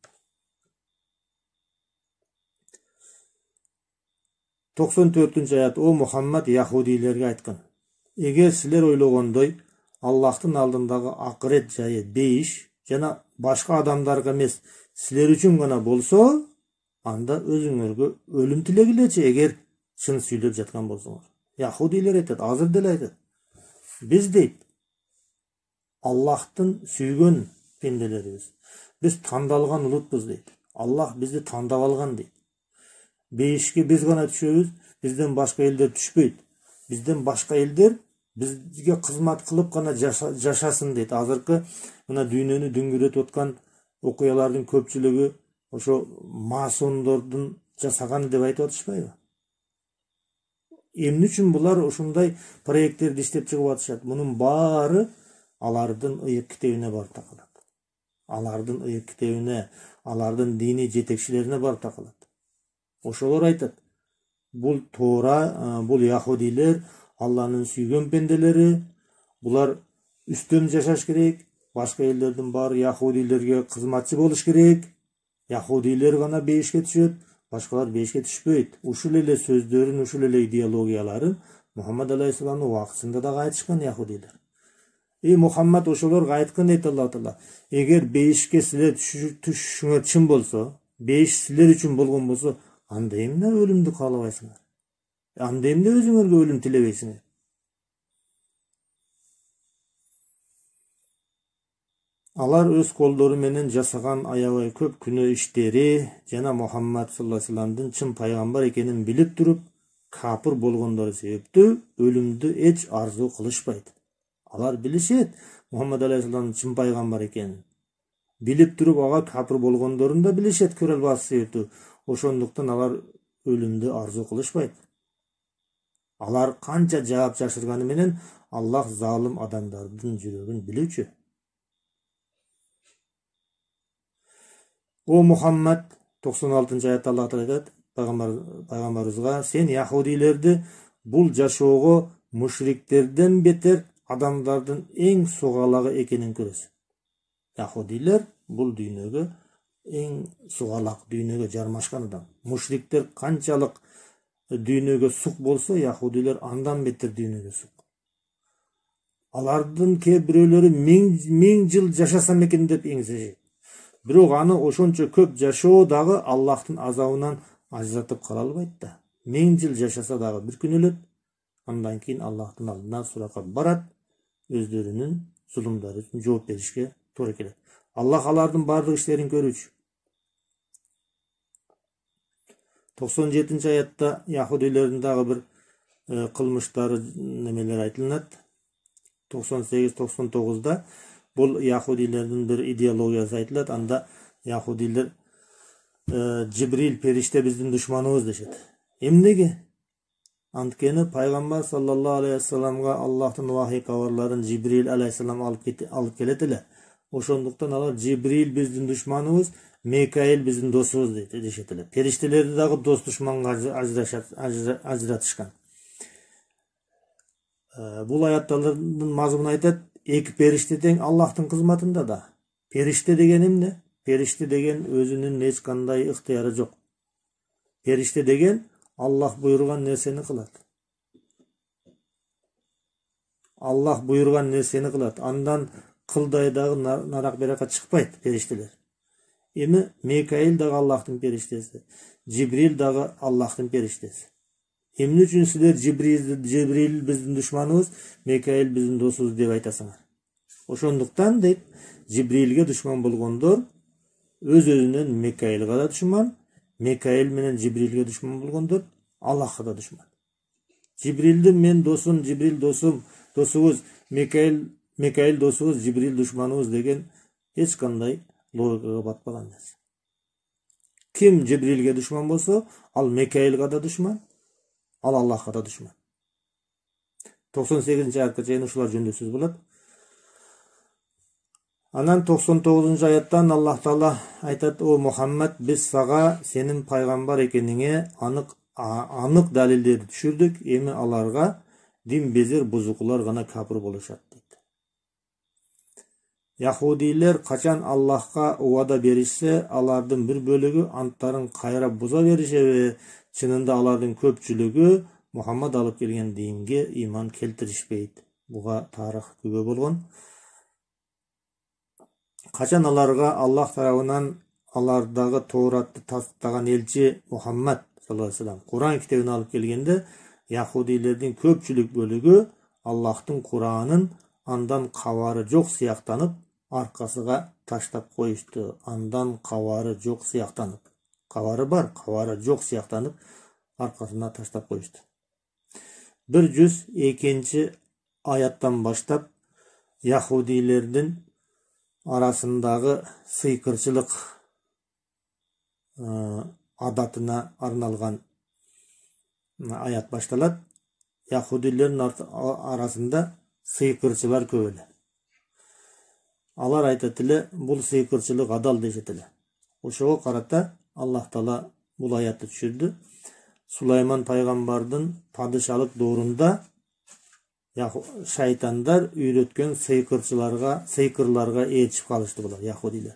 токсон төртүнчү аят о мухаммад яхудийлерге айткан эгер силер ойлогондой аллахтын алдындагы акырет жайы бейиш жана башка адамдарга эмес силер үчүн гана болсо анда өзүңөргө өлүм тилегилечи эгер шын сүйлөп жаткан болсоңор яхудилер айтат азыр деле айтат биз дейт аллахтын сүйгөн пенделерибиз биз тандалган улутпуз дейт аллах бизди тандап алган дейт бейишке биз гана түшөбүз бизден башка элдер түшпөйт бизден башка элдер бизге кызмат кылып гана жашасын дейт азыркы мына дүйнөнү дүңгүрөтүп аткан окуялардын көпчүлүгү ошо масондордун жасаганы деп айтып атышпайбы эмне үчүн булар ушундай проекттерди иштеп чыгып атышат мунун баары алардын ыйык китебине барып такалат алардын ыйык китебине алардын диний жетекчилерине барып такалат ошолор айтат. Бул туура бул яхудилер алланын сүйгөн пенделери булар үстөн жашаш керек башка элдердин баары яхудилерге кызматчы болуш керек. Яхудилер гана бейишке түшөт башкалар бейишке түшпөйт. Ушул эле сөздөрүн ушул эле идеологияларын мухаммад алейхисаламдын убактысында дагы айтышкан яхудилер. Эй мухаммад ошолорго айткан дейт алла таала эгер бейишке силер түшүшүңөр чын болсо бейиш силер үчүн болгон болсо анда эмне өлүмдү каалабайсыңар анда эмне өзүңөргө өлүм тилебейсиңер алар өз колдору менен жасаган аябай көп күнөө иштери жана мухаммад саллаллаху алейхи вассаламдын чын пайгамбар экенин билип туруп капыр болгондору себептүү өлүмдү эч арзуу кылышпайт алар билишет мухаммад алейхисаламдын чын пайгамбар экенин билип туруп ага капыр болгондорун да билишет көрө албасын себептүү ошондуктан алар өлүмдү арзуу кылышпайт. Алар канча жаап жашырганы менен аллах залым адамдардын жүрөгүн билүүчү. О мухаммад токсон алтынчы аятта алла таала айтат пайгамбарыбызга сен яхудилерди бул жашоого мушриктерден бетер адамдардын эң сугалагы экенин көрөсүң. Яхудилер бул дүйнөгө эң сугалак дүйнөгө жармашкан адам. Мушриктер канчалык дүйнөгө сук болсо яхудилер андан бетер дүйнөгө сук. Алардын кээ бирөөлөрү жыл жашасам экен деп эңсешет бирок аны ошончо көп жашоо дагы аллахтын азабынан ажыратып кала албайт да. Миң жыл жашаса дагы бир күн өлөт андан кийин аллахтын алдына суракка барат өздөрүнүн зулумдары үчүн жооп беришке туура келет. Аллах алардын баардык иштерин көрүүчү. Токсон жетинчи аятта яхудилердин дагы бир кылмыштары немелер айтылынат токсон сегиз токсон тогузда бул яхудилердин бир идеологиясы айтылат анда яхудилер жибрил периште биздин душманыбыз дешет эмнеге анткени пайгамбар саллаллаху алейхи вассаламга аллахтын вахий кабарларын жибрил алейхисалам алып келет эле ошондуктан алар жибрил биздин душманыбыз мекаил биздин досубуз дейт дешет эле периштелерди дагы дос душманга ажыратышкан бул аяттардын мазмуну айтат эки периште тең аллахтын кызматында да периште деген эмне периште деген өзүнүн эч кандай ыктыяры жок периште деген аллах буйруган нерсени кылат аллах буйруган нерсени кылат андан кылдай дагы нарак беракка чыкпайт периштелер эми мекаил дагы аллахтын периштеси жибрил дагы аллахтын периштеси эмне үчүн силер жибрил биздин душманыбыз мекаил биздин досубуз деп айтасыңар ошондуктан дейт жибрилге душман болгондор өз өзүнөн мекаилга да душман мекаил менен жибрилге душман болгондор аллахка да душман жибрилди мен досум жибрил досум досубуз мекаил мекаил досубуз жибрил душманыбыз деген эч кандай логикага батпаган нерсе ким жибрилге душман болсо ал мекаилга да душман ал аллахка да душман токсон сегизинчи аятка чейин ушулар жөнүндө сөз болот анан токсон тогузунчу аяттан аллах таала айтат о мухаммад биз сага сенин пайгамбар экениңе анык анык далилдерди түшүрдүк эми аларга дин безер бузукулар гана капыр болушат яхудилер качан аллахка убада беришсе алардын бир бөлүгү анттарын кайра буза беришеби чынында алардын көпчүлүгү мухаммад алып келген динге ыйман келтиришпейт. Буга тарых күбө болгон. Качан аларга аллах тарабынан алардагы тооратты тастаган элчи мухаммад саллаллаху куран китебин алып келгенде яхудилердин көпчүлүк бөлүгү аллахтын куранын андан кабары жок сыяктанып аркасыга таштап коюшту андан кабары жок сыяктанып кабары бар кабары жок сыяктанып аркасына таштап коюшту бир жүз экинчи аяттан баштап яхудилердин арасындагы сыйкырчылык адатына арналган аят башталат яхудилердин арасында сыйкырчылар көп эле алар айтат эле бул сыйкырчылык адал дешет эле ошого карата аллах таала бул аятты түшүрдү сулайман пайгамбардын падышалык доорунда шайтандар үйрөткөн сыйкырчыларга сыйкырларга ээрчип калышты булар яхудилер.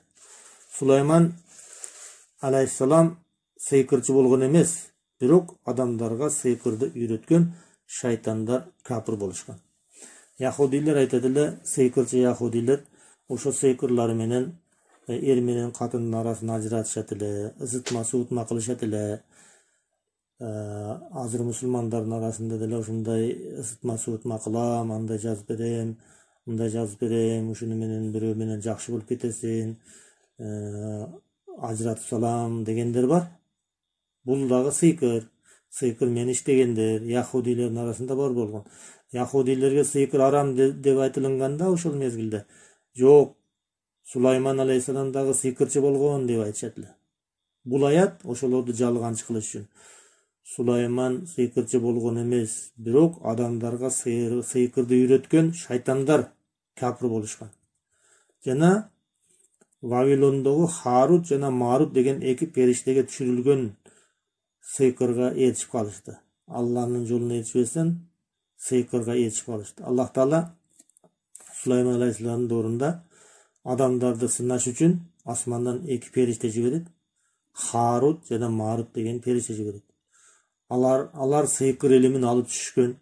Сулайман алейхисалам сыйкырчы болгон эмес бирок адамдарга сыйкырды үйрөткөн шайтандар капыр болушкан яхудилер айтат эле сыйкырчы яхудилер ошо сыйкырлары менен эр менен катындын арасын ажыратышат эле ысытма суутма кылышат эле азыр мусулмандардын арасында деле ушундай ысытма суутма кылам андай жазып берем мындай жазып берем ушуну менен бирөө менен жакшы болуп кетесиң ажыратып салам дегендер бар бул дагы сыйкыр сыйкыр менен иштегендер яхудилердин арасында бар болгон яхудилерге сыйкыр арам деп айтылынганда ошол мезгилде жок сулайман алейхисалам сыйкырчы болгон деп айтышат эле бул аят ошолорду жалганчы кылыш үчүн сулайман сыйкырчы болгон эмес бирок адамдарга сыйкырды үйрөткөн шайтандар капыр болушкан жана вавилондогу харут жана марут деген эки периштеге түшүрүлгөн сыйкырга ээрчип калышты алланын жолуна ээрчибестен сыйкырга ээрчип калышты аллах таала сулайман алейхисаламдын доорунда адамдарды сынаш үчүн асмандан эки периште жиберет харут жана марут деген периште жиберет алар алар сыйкыр илимин алып түшүшкөн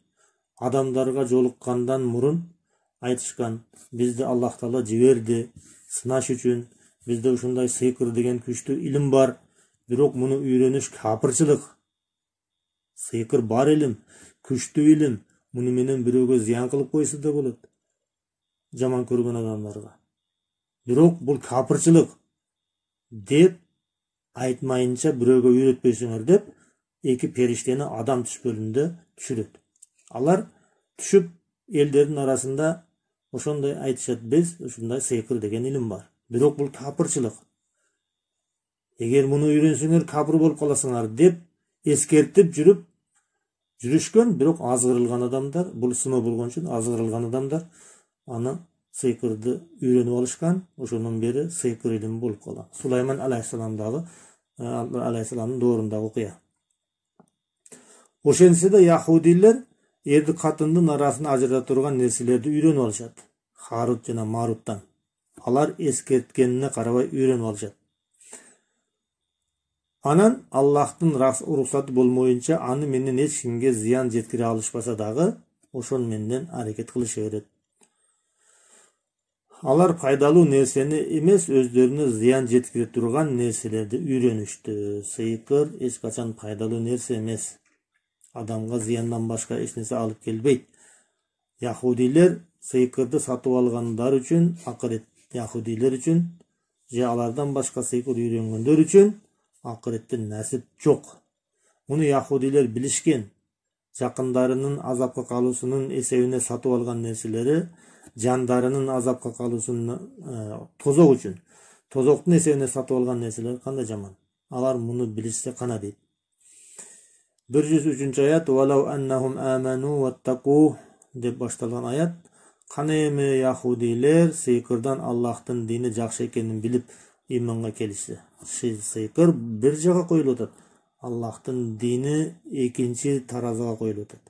адамдарга жолуккандан мурун айтышкан бизди аллах таала жиберди сынаш үчүн бизде ушундай сыйкыр деген күчтүү илим бар бирок муну үйрөнүш капырчылык сыйкыр бар илим күчтүү илим муну менен бирөөгө зыян кылып койсо да болот жаман көргөн адамдарга бирок бул капырчылык деп айтмайынча бирөөгө үйрөтпөйсүңөр деп эки периштени адам түшкөлүндө түшүрөт алар түшүп элдердин арасында ошондой айтышат биз ушундай сыйкыр деген илим бар бирок бул капырчылык эгер муну үйрөнсөңөр капыр болуп каласыңар деп эскертип жүрүп жүрүшкөн бирок азгырылган адамдар бул сыноо болгон үчүн азгырылган адамдар аны сыйкырды үйрөнүп алышкан ошондон бери сыйкыр илим болуп калган сулайман алейхисаламдагы алейхисаламдын доорундагы окуя ошентсе да яхудилер эрди катындын арасын ажырата турган нерселерди үйрөнүп алышат харут жана маруттан алар эскерткенине карабай үйрөнүп алышат анан аллахтын уруксаты болмоюнча аны менен эч кимге зыян жеткире алышпаса дагы ошону менен аракет кылыша берет алар пайдалуу нерсени эмес өздөрүнө зыян жеткире турган нерселерди үйрөнүштү. Сыйкыр эч качан пайдалуу нерсе эмес. Адамга зыяндан башка эч нерсе алып келбейт. Яхудилер сыйкырды сатып алгандар үчүн акырет яхудилер үчүн же алардан башка сыйкыр үйрөнгөндөр үчүн акыретте насип жок. Муну яхудилер билишкен. Жакындарынын азапка калуусунун эсебине сатып алган нерселери жандарынын азапка калуусун тозок үчүн тозоктун эсебине сатып алган нерселер кандай жаман алар муну билишсе кана дейт бир жүз үчүнчү аят аннахум аману ваттаку деп башталган аят кана эми яхудилер сыйкырдан аллахтын дини жакшы экенин билип ыйманга келишти сыйкыр бир жака коюлуп атат аллахтын дини экинчи таразыга коюлуп атат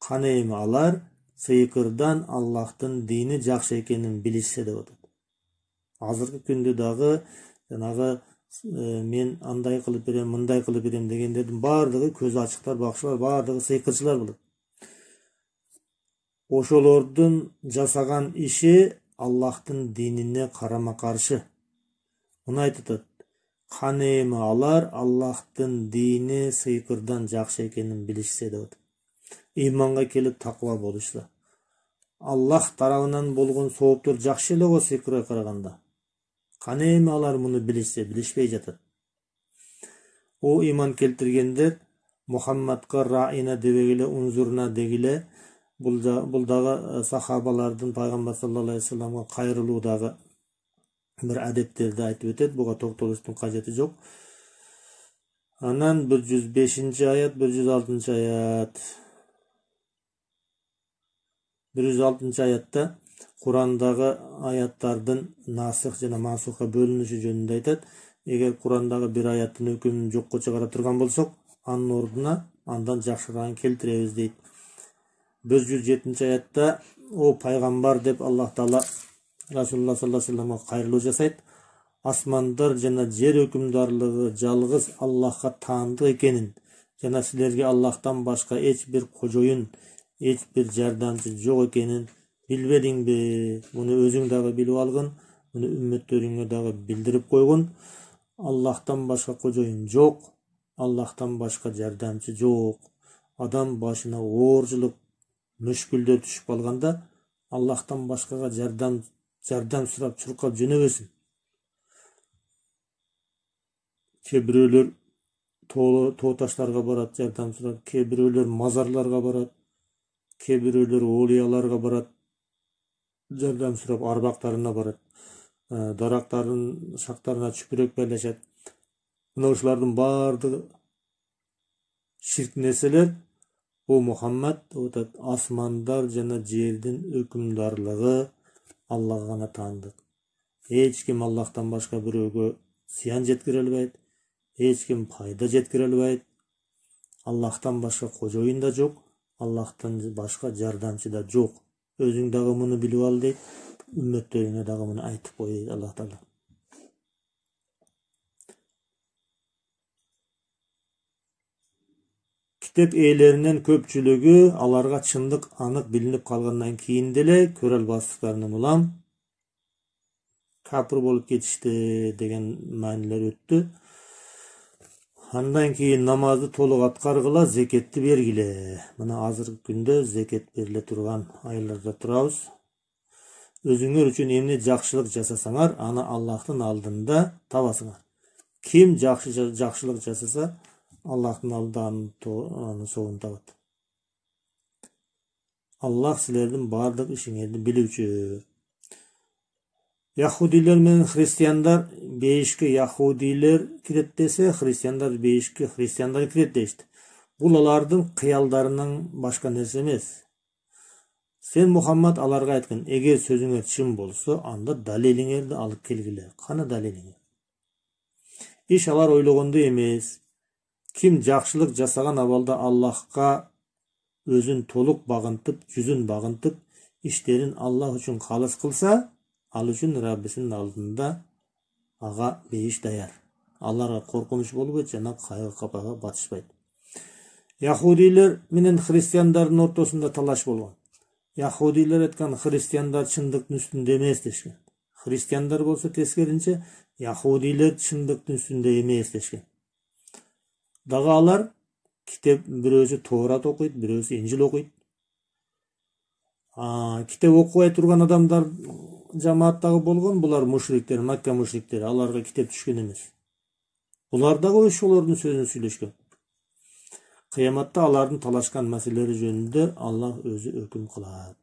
кана эми алар сыйкырдан аллахтын дини жакшы экенин билишсе деп атат азыркы күндө дагы жанагы мен андай кылып берем мындай кылып берем дегендердин баардыгы көзү ачыктар бакчылар баардыгы сыйкырчылар болот ошолордун жасаган иши аллахтын динине карама каршы муну айтып атат алар аллахтын дини сыйкырдан жакшы экенин билишсе деп атат ыйманга келип такыба болушса аллах тарабынан болгон сооптор жакшы эле го сыйкырга караганда кана эми алар муну билишсе билишпей жатат о ыйман келтиргендер мухаммадка раина дебегиле унзурна дегиле бул дагы сахабалардын пайгамбар саллаллаху алейхи вассаламга кайрылуудагы бир адептерди айтып өтөт буга токтолуштун кажети жок анан бир жүз бешинчи аят бир жүз алтынчы аят. Бир жүз алтынчы аятта курандагы аяттардын насых жана мансухка бөлүнүшү жөнүндө айтат. Эгер курандагы бир аяттын өкүмүн жокко чыгара турган болсок анын ордуна андан жакшыраагын келтиребиз дейт. Бир жүз жетинчи аятта о пайгамбар деп аллах таала расулулла саллаллаху алейхи вассаламга кайрылуу жасайт. Асмандар жана жер өкүмдарлыгы жалгыз аллахка таандык экенин жана силерге аллахтан башка эч бир кожоюн эч бир жардамчы жок экенин билбедиңби муну өзүң дагы билип алгын муну үммөттөрүңө дагы билдирип койгун аллахтан башка кожоюн жок аллахтан башка жардамчы жок адам башына оорчулук мүшкүлдөр түшүп калганда аллахтан башкага жардам жардам сурап чуркап жөнөбөсүн кээ бирөөлөр тоо таштарга барат жардам сурап кээ бирөөлөр мазарларга барат кээ бирөөлөр оолуяларга барат жардам сурап арбактарына барат дарактардын шактарына чүпүрөк байлашат мына ушулардын баардыгы ширк нерселер о мухаммад деп атат асмандар жана жердин өкүмдарлыгы аллага гана таандык эч ким аллахтан башка бирөөгө зыян жеткире албайт эч ким пайда жеткире албайт. Аллахтан башка кожоюн да жок. Аллахтан башка жардамчы да жок өзүң дагы муну билип ал дейт үммөттөрүңө дагы муну айтып кой дейт аллах таала китеп ээлеринин көпчүлүгү аларга чындык анык билинип калгандан кийин деле көрө албастыктарынан улам капыр болуп кетишти деген маанилер өттү андан кийин намазды толук аткаргыла зекетти бергиле мына азыркы күндө зекет бериле турган айларда турабыз өзүңөр үчүн эмне жакшылык жасасаңар аны аллахтын алдында табасыңар. Ким жакшы жакшылык жасаса аллахтын алдында анын соогун табат аллах силердин баардык ишиңерди билүүчү яхудилер менен христиандар бейишке яхудилер кирет десе христиандар бейишке христиандар кирет дешти бул алардын кыялдарынан башка нерсе эмес сен мухаммад аларга айткын эгер сөзүңөр чын болсо анда далилиңерди алып келгиле кана далилиңер иш алар ойлогондой эмес ким жакшылык жасаган абалда аллахка өзүн толук багынтып жүзүн багынтып иштерин аллах үчүн калыс кылса ал үчүн раббисинин алдында ага бейиш даяр аларга коркунуч болбойт жана кайгы капага батышпайт яхудилер менен христиандардын ортосунда талаш болгон яхудилер айткан христиандар чындыктын үстүндө эмес дешкен христиандар болсо тескеринче яхудилер чындыктын үстүндө эмес дешкен дагы алар китеп бирөөсү тоорат окуйт бирөөсү инжил окуйт китеп окубай турган адамдар жамааттагы болгон булар мушриктер макка мушриктери аларга китеп түшкөн эмес. Булар дагы ошолордун сөзүн сүйлөшкөн. Кыяматта алардын талашкан маселелери жөнүндө аллах өзү өкүм кылат.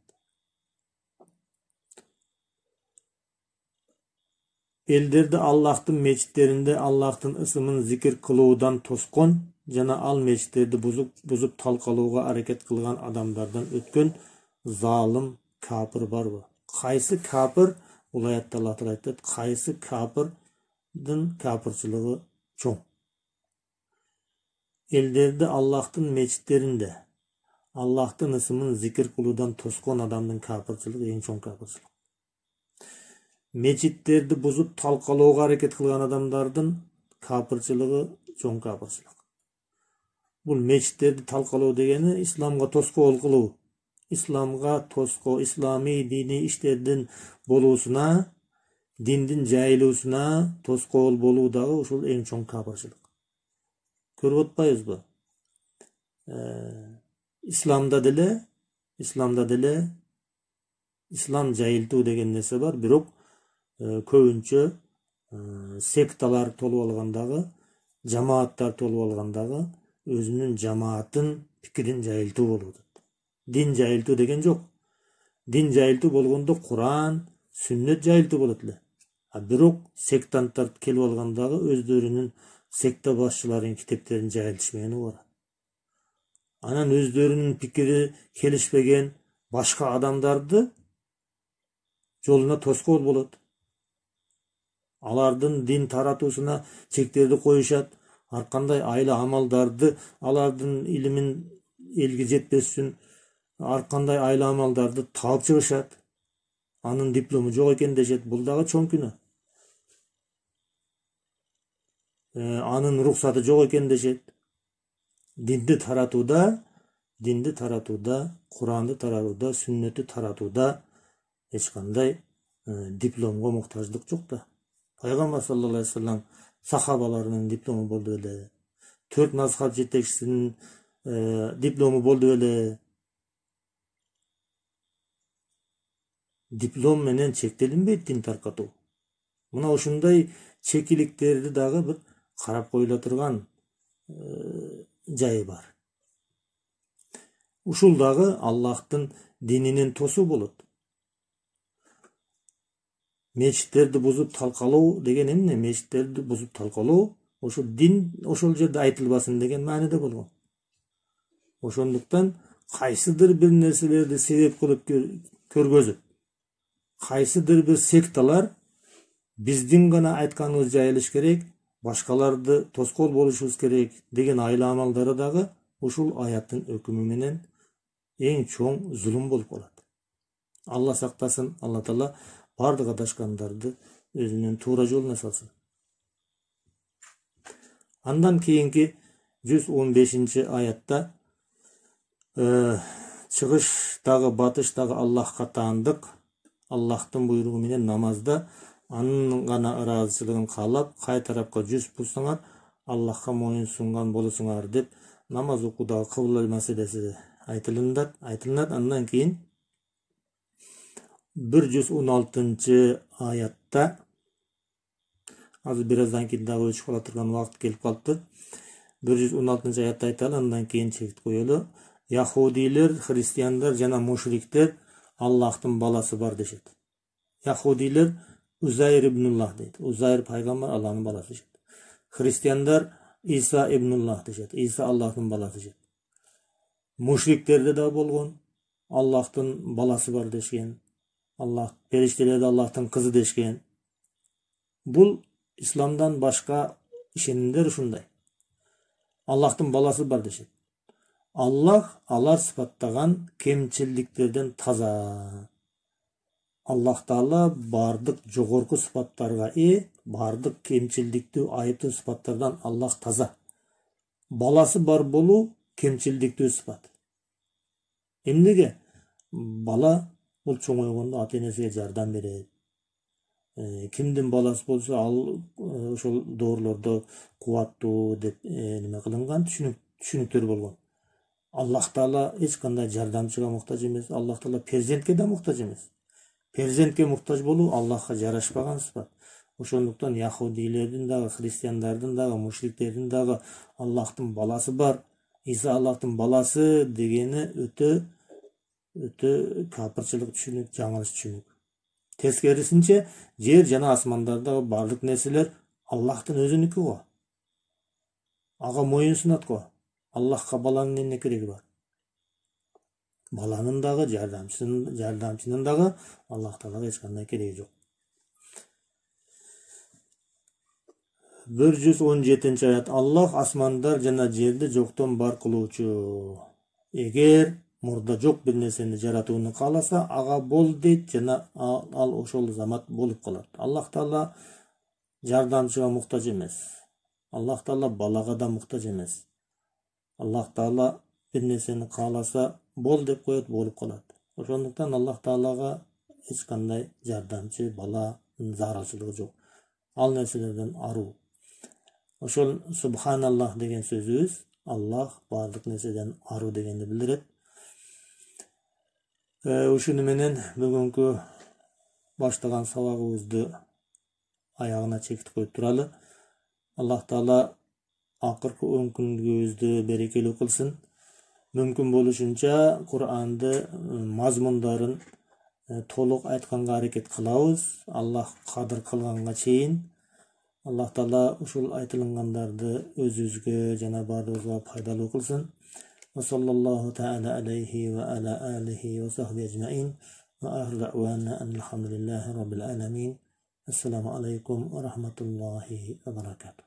Элдерди аллахтын мечиттеринде аллахтын ысымын зикир кылуудан тоскон жана ал мечиттерди бузуп бузуп талкалууга аракет кылган адамдардан өткөн заалым капыр барбы? Кайсы капыр бул аятта алла таала айтат кайсы капырдын капырчылыгы чоң элдерди аллахтын мечиттеринде аллахтын ысымын зикир кылуудан тоскон адамдын капырчылыгы эң чоң капырчылык мечиттерди бузуп талкалоого аракет кылган адамдардын капырчылыгы чоң капырчылык бул мечиттерди талкалоо дегени исламга тоскоол кылуу исламга тоско исламий диний иштердин болуусуна диндин жайылуусуна тоскоол болуу дагы ушул эң чоң капырчылык көрүп атпайбызбы исламда деле исламда деле ислам жайылтуу деген нерсе бар бирок көбүнчө секталар толуп алган дагы жамааттар толуп алган дагы өзүнүн жамаатын пикирин жайылтуу болуп атат дин жайылтуу деген жок дин жайылтуу болгондо куран сүннөт жайылтуу болот эле а бирок сектанттар келип алган дагы өздөрүнүн секта башчыларынын китептерин жайылтышмагени бар анан өздөрүнүн пикири келишпеген башка адамдарды жолуна тоскоол болот алардын дин таратуусуна чектерди коюшат ар кандай айла амалдарды алардын илимин элге жетпеш үчүн ар кандай айла амалдарды таап чыгышат анын диплому жок экен дешет. Бул дагы чоң күнөө анын уруксаты жок экен дешет. Динди таратууда динди таратууда куранды таратууда сүннөттү таратууда эч кандай дипломго муктаждык жок да пайгамбар саллаллаху алейхи вассалам сахабаларынын диплому болду беле төрт мазхаб жетекчисинин диплому болду беле диплом менен чектелинбейт дин таркатуу. Мына ушундай чекиликтерди дагы бир карап коюла турган жайы бар. Ушул дагы аллахтын дининин тосу болот. Мечиттерди бузуп талкалоо деген эмне? Мечиттерди бузуп талкалоо ошо дин ошол жерде айтылбасын деген мааниде болгон. Ошондуктан кайсыдыр бир нерселерди себеп кылып көргөзүп кайсыдыр бир секталар биздин гана айтканыбыз жайылыш керек башкаларды тоскоол болушубуз керек деген айла амалдары дагы ушул аяттын өкүмү эң чоң зулум болуп калат алла сактасын алла таала бардық адашкандарды өзүнүн туура жолуна салсын андан кийинки жүз он бешинчи аятта чыгыштагы батыштагы аллахка таандык аллахтын буйругу менен намазда анын гана ыраазычылыгын каалап кай тарапка жүз бурсаңар аллахка моюн сунган болосуңар деп намаз окуудагы кыбла маселеси айтылынат айтылынат андан кийин бир жүз он алтынчы аятта азыр бир аздан кийин дагы өчүп кала турган убакыт келип калыптыр бир жүз он алтынчы аятты айталы андан кийин чегит коелу яхудийлер христиандар жана мушриктер аллахтын баласы бар дешет яхудийлер узайр ибнуллах дейт узайр пайгамбар аллахтын баласы дешет христиандар иса ибнуллах дешет иса аллахтын баласы дешет мушриктерде да болгон аллахтын баласы бар дешкен аллах периштелерди аллахтын кызы дешкен бул исламдан башка ишенимдер ушундай аллахтын баласы бар дешет аллах алар сыпаттаган кемчилдиктерден таза. Аллах таала баардык жогорку сыпаттарга ээ баардык кемчилдиктүү айыптуу сыпаттардан аллах таза. Баласы бар болуу кемчилдиктүү сыпат эмнеге? Бала бул чоңойгондо ата энесине жардам берет. Кимдин баласы болсо ал ошол доорлордо кубаттуу деп неме кылынган? Түшүнүктөр болгон. Аллах таала эч кандай жардамчыга муктаж эмес аллах таала перзентке да муктаж эмес перзентке муктаж болуу аллахка жарашпаган сыпат ошондуктан яхудийлердин дагы христиандардын дагы мушриктердин дагы аллахтын баласы бар иса аллахтын баласы дегени өтө өтө капырчылык түшүнүк жаңылыш түшүнүк тескерисинче жер жана асмандардагы баардык нерселер аллахтын өзүнүкү го ага моюн сунат го аллахка баланын эмне кереги бар баланын дагы жардамчынын дагы аллах таалага эч кандай кереги жок бир жүз он жетинчи аят аллах асмандар жана жерди жоктон бар кылуучу эгер мурда жок бир нерсени жаратууну кааласа ага бол дейт жана ал ошол замат болуп калат аллах таала жардамчыга муктаж эмес аллах таала балага да муктаж эмес аллах таала бир нерсени кааласа бол деп коет болуп калат ошондуктан аллах таалага эч кандай жардамчы бала зарылчылыгы жок ал нерселерден аруу ошол субханаллах деген сөзүбүз аллах баардык нерседен аруу дегенди билдирет ушуну менен бүгүнкү баштаган сабагыбызды аягына чектип коюп туралы аллах акыркы он kungi берекелүү кылсын мүмкүн болушунча куранды мазмундарын толук айтканга аракет кылабыз аллах кадыр кылганга чейин аллах таала ушул ushul өзүбүзгө жана баардыгыбызга пайдалуу foydali qilsin. وصلى الله تعالى عليه وعلى آله وصحبه أجمعين وآخر دعوانا أن الحمد لله رب العالمين السلام عليكم ورحمة الله وبركاته